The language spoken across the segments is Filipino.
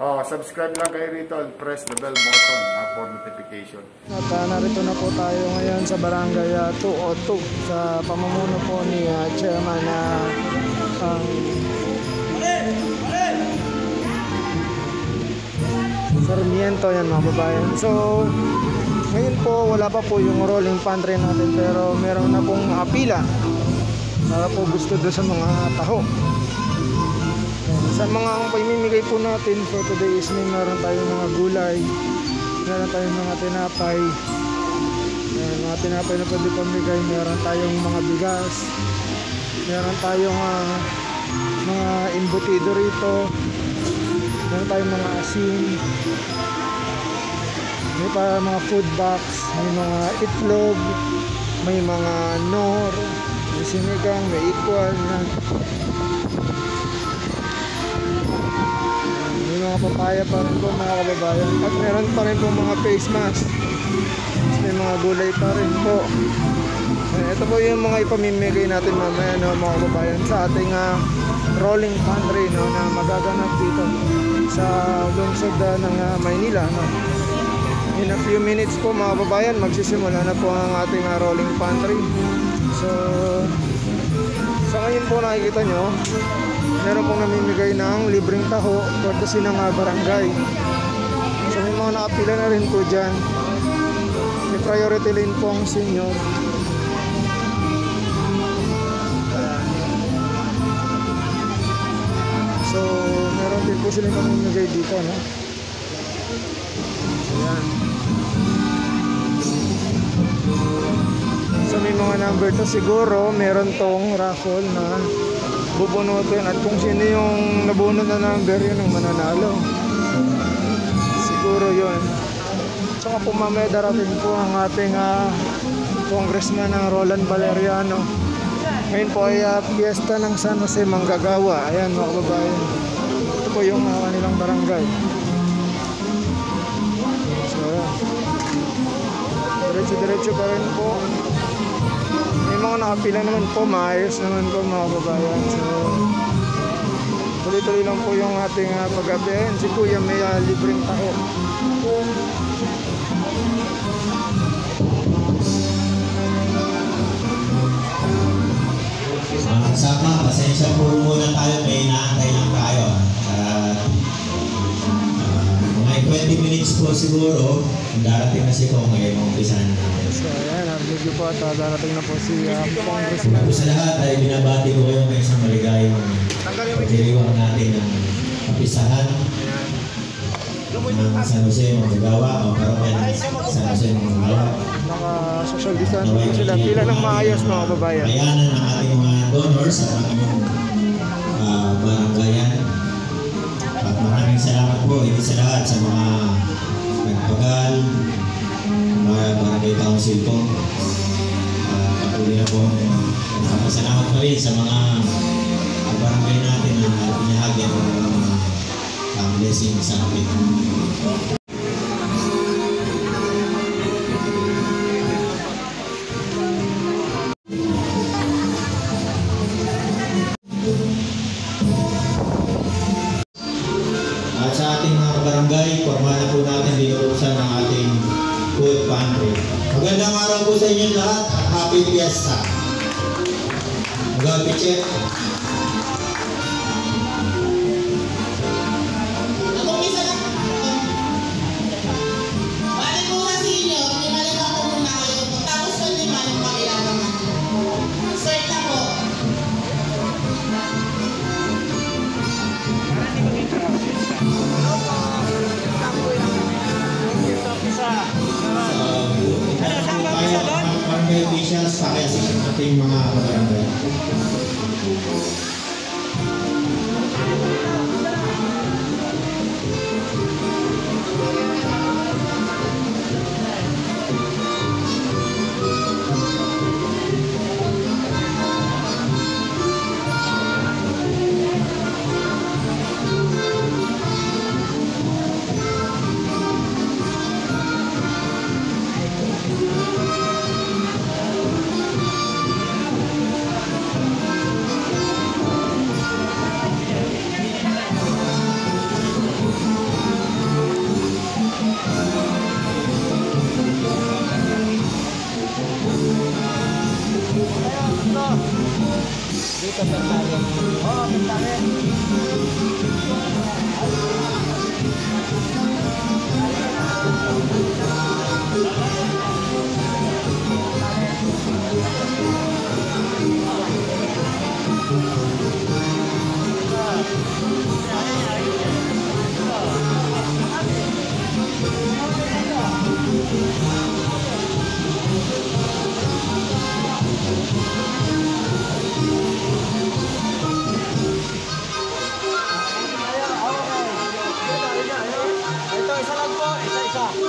Oh, subscribe lang kayo rito and press the bell button uh, for notification. At uh, narito na po tayo ngayon sa Barangay uh, 202 sa pamumuno po ni uh, Chairman na uh, ang Sarmiento yan mga babayan. So, ngayon po wala pa po yung rolling pantry natin pero meron na pong uh, pila para po gusto doon sa mga taho. Sa mga pamimigay po natin for today is may meron tayong mga gulay, meron tayong mga tinapay, Ayan, mga tinapay na pwede pamigay, meron tayong mga bigas, meron tayong ah, mga embutido rito, meron tayong mga asin, may pa mga food box, may mga itlog, may mga nor, may sinigang, may equal. Mga papaya pa rin po mga kababayan. At meron pa rin po mga face mask. May mga gulay pa rin po. Eh, Ito po yung mga ipamimigay natin mamaya no, mga kababayan sa ating ah, rolling pantry no, na magaganap dito sa lungsod ah, ng ah, Maynila. No. In a few minutes po mga kababayan, magsisimula na po ang ating ah, rolling pantry. So, sa ngayon po nakikita nyo, meron pong namimigay ng libreng taho courtesy ng ah, barangay. So may mga nakapila na rin po dyan. May priority lane po ang senior. So meron din po silang namimigay dito, no? Ayan. So may mga number to siguro meron tong raffle na bubunutin at kung sino yung nabunot na number yun ang mananalo. Siguro yun. Tsaka po mamaya darating po ang ating ah, congressman ng Roland Valeriano. Ngayon po ay ah, piyesta ng San Jose Manggagawa. Ayan mga kababayan. Ito po yung uh, kanilang barangay. So ayan. Diretso-diretso pa rin po. May mga nakapila naman po, maayos naman po mga kababayan. So, tuloy-tuloy lang po yung ating uh, pag-gabi. Ayan, si Kuya may uh, libreng taho. Mga kasama, pasensya po muna tayo, may inaantay lang tayo. Uh, mga 20 minutes po siguro, darating na si Kong ngayon umpisahan na natin. So, ayan, narinig niyo po at uh, darating na po si uh, congressman. Bago sa lahat ay binabati ko kayo may isang maligayang pagdiriwang natin ng kapisahan ng San Jose Manggagawa o parokyan ng San Jose Manggagawa. Naka-social distance po sila. Pila ng maayos mga kababayan. Bayanan ng ating mga donors sa ating uh, baranggayan. At maraming salamat po hindi sa lahat sa mga council po. Uh, patuloy na po. Uh, salamat pa rin sa mga barangay natin na pinahagi ng mga uh, blessing sa amin. biasa. Gak picet.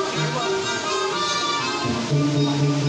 Thank you.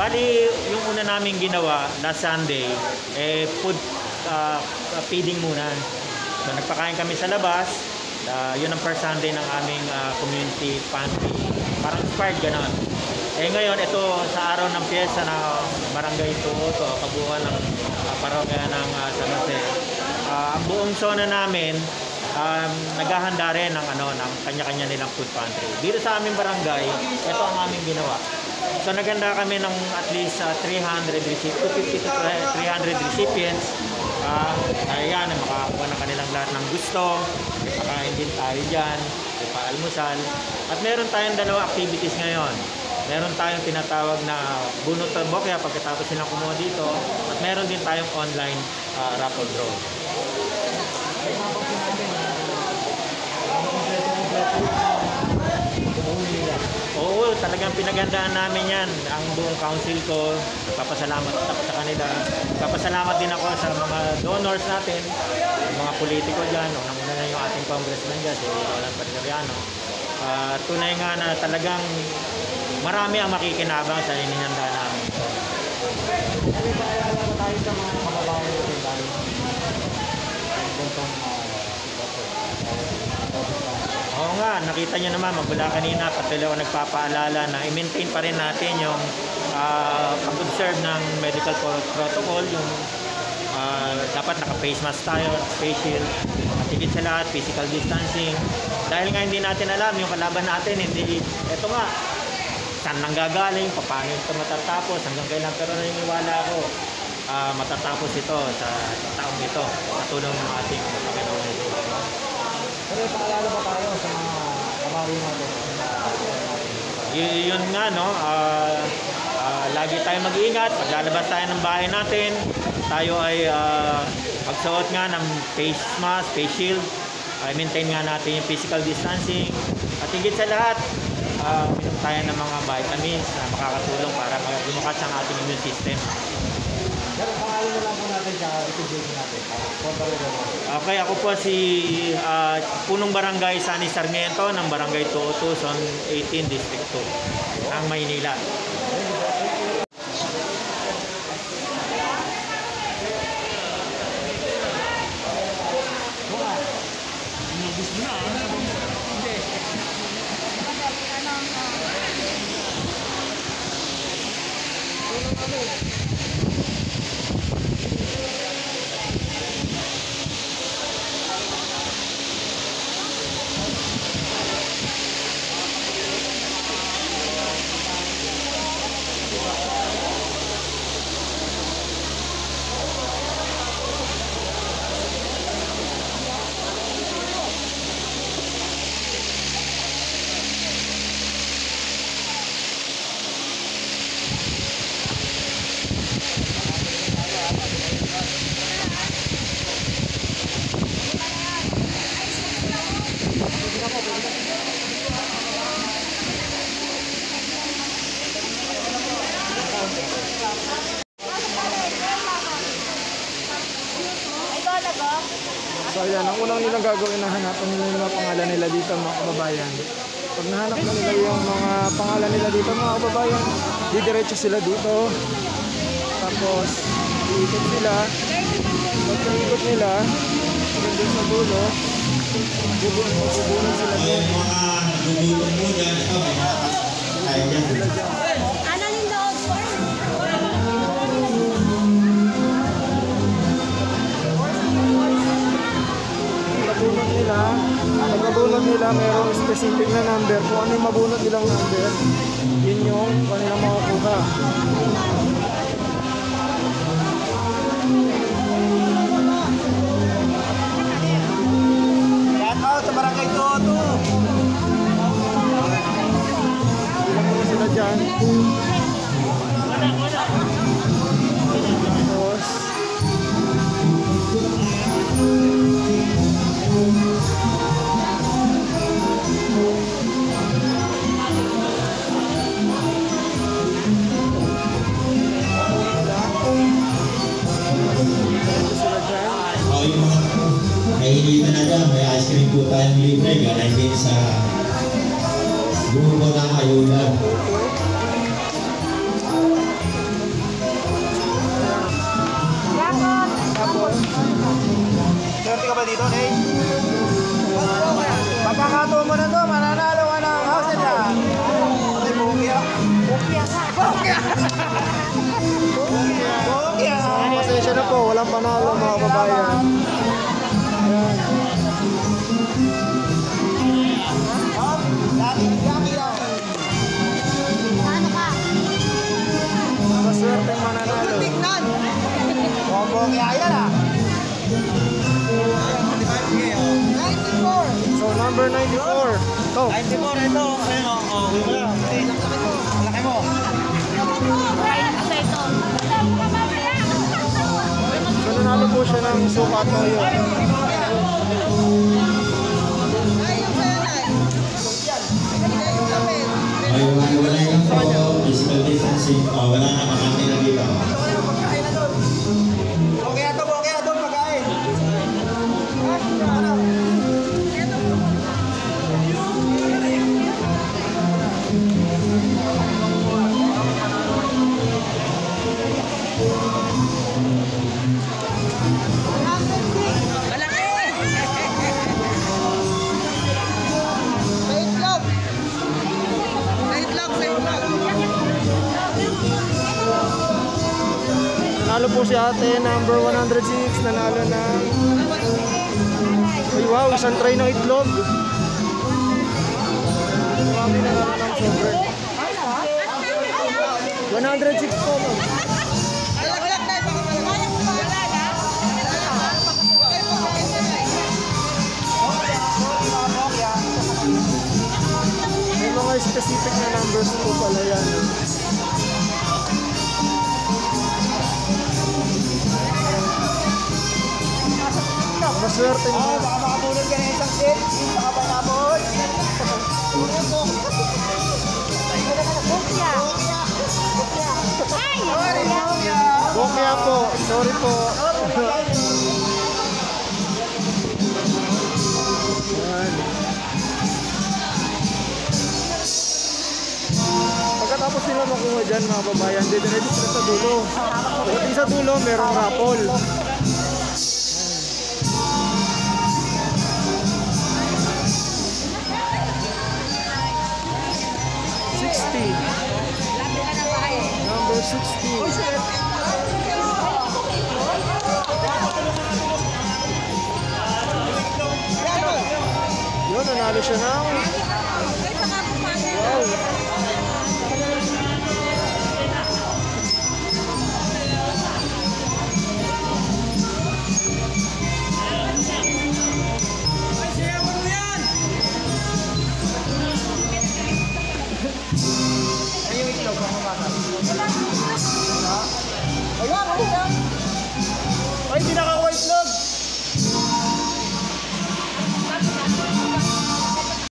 Bali, yung una namin ginawa last Sunday, eh, food ah, feeding muna. So, nagpakain kami sa labas. Ah, yun ang first Sunday ng aming ah, community pantry. Parang inspired ganon. Eh ngayon, ito sa araw ng piyesta na Barangay Tuoto, kabuuan ng uh, parokya ng ah, San Jose. Ah, ang buong zona namin, um, naghahanda rin ng, ano, ng kanya-kanya nilang food pantry. Dito sa aming barangay, ito ang aming ginawa. So naganda kami ng at least ah, 300 recipients, 250 to 300 recipients. Ah, ayan, makakakuha ng kanilang lahat ng gusto. May pakain din tayo dyan, may paalmusal. At meron tayong dalawang activities ngayon. Meron tayong tinatawag na bunot ng bokya pagkatapos silang kumuha dito. At meron din tayong online ah, raffle draw. Talagang pinagandaan namin yan. Ang buong council ko, nagpapasalamat ako sa kanila. Nagpapasalamat din ako sa mga donors natin, mga politiko dyan. Unang-una na yung ating congressman dyan, si Roland Pagdariano. Ah, tunay nga na talagang marami ang makikinabang sa ininanda namin. Ano ba tayo sa mga kababayan natin dahil guntong Oo nga, nakita nyo naman, magmula kanina, patuloy ako nagpapaalala na i-maintain pa rin natin yung ah, pag-observe ng medical pro- protocol, yung ah, dapat naka-face mask tayo, face shield, higit sa lahat, physical distancing. Dahil nga hindi natin alam, yung kalaban natin, hindi, eto nga, saan nanggagaling, paano ito matatapos, hanggang kailan, pero naniniwala ako, ah, matatapos ito sa, sa taong ito, sa tulong ng ating Panginoon. Pero paalala ba tayo sa mga kabawi natin? Y- yun nga no? Ah, ah, lagi tayo mag-iingat. Pag lalabas tayo ng bahay natin. Tayo ay ah, magsuot nga ng face mask, face shield. Ay maintain nga natin yung physical distancing. At higit sa lahat ah, uminom tayo ng mga vitamins na makakatulong para lumakas ang ating immune system Pero paalala na lang po natin sa retribution natin. Naman. Okay, ako po si ah, Punong Barangay Sani Sarmiento ng Barangay Tuoto, Zone 18, District 2 ng Maynila. So ayan, ang unang nilang gagawin na hanapan nila yung mga pangalan nila dito mga kababayan. Pag nahanap na nila yung mga pangalan nila dito mga kababayan, didiretso sila dito. Tapos, iikot sila. Pag ikot nila, hanggang sa dulo, bubunan sila doon. yung mga nagugutom mo dyan, tayo dyan. Pagkabunot nila, mayroong specific na number. Kung ano yung mabunot nilang number, yun yung kanilang makukuha. Shout out sa Barangay Tuoto! Nanalo mga kababayan. Ayan. Maswerte mananalo. So number 94. To. 94 ito. Ayun o. Oh, wala. Malaki mo. Po siya ng sukat no yun. Ay, wala lang po, physical distancing. Oh, wala na makami ate, number 106, nanalo ng... Ay wow, isang tray ng itlog. Marami nanalo ng sobrang. 106 po. ma'am. May mga specific na numbers po pala yan. Maswerte mo. Oh, baka makabulog ka ng isang set. Baka patapon. Bokya po. Sorry po. Pagkatapos sila makuha dyan mga babayan, didiretso sila sa dulo. Pagdating sa dulo, merong rapol. Não, não, não.